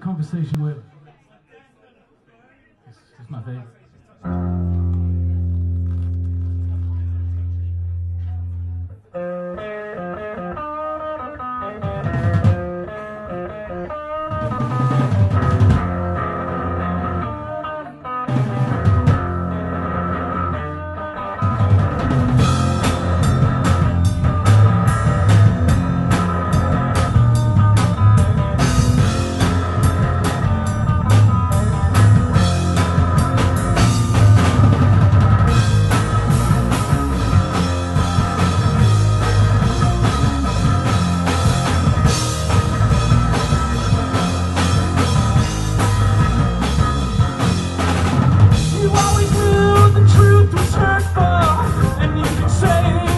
conversation with. It's, it's my. circle and you can say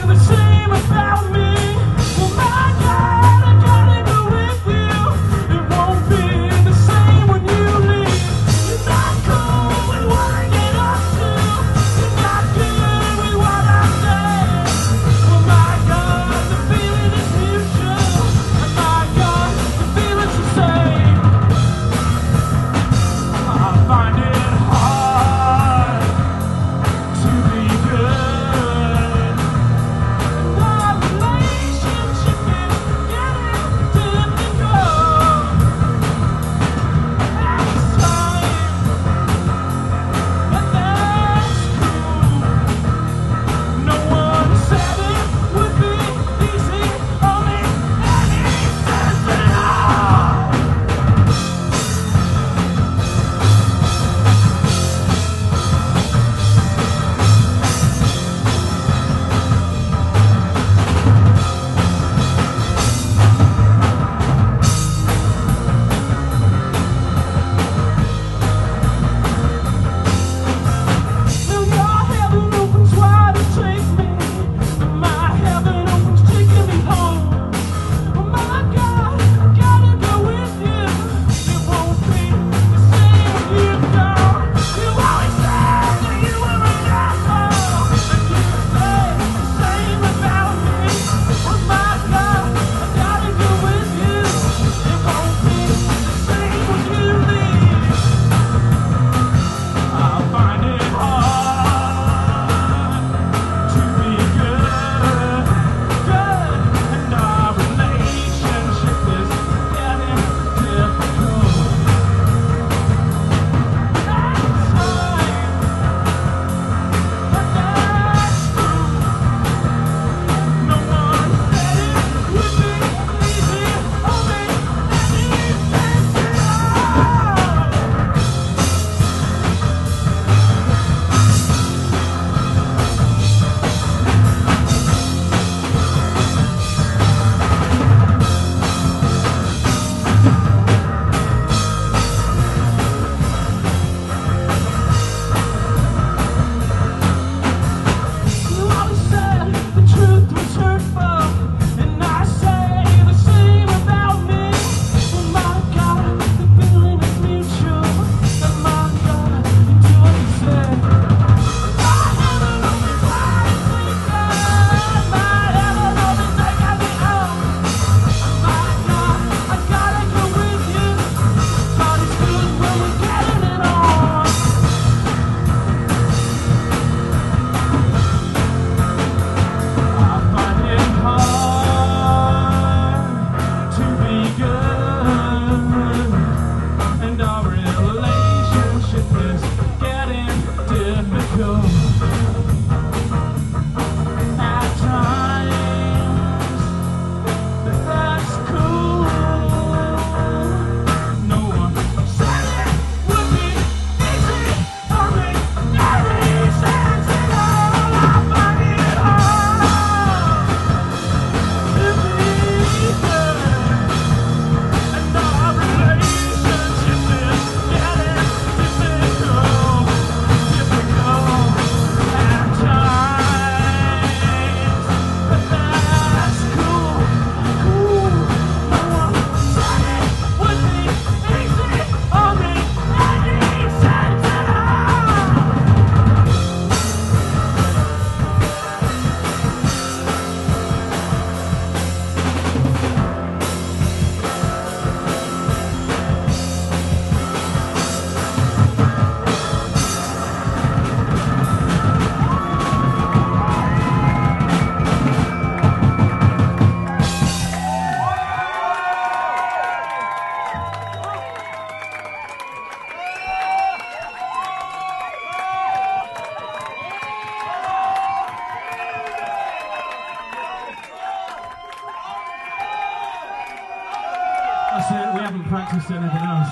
That's it, we haven't practiced anything else.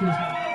Cheers.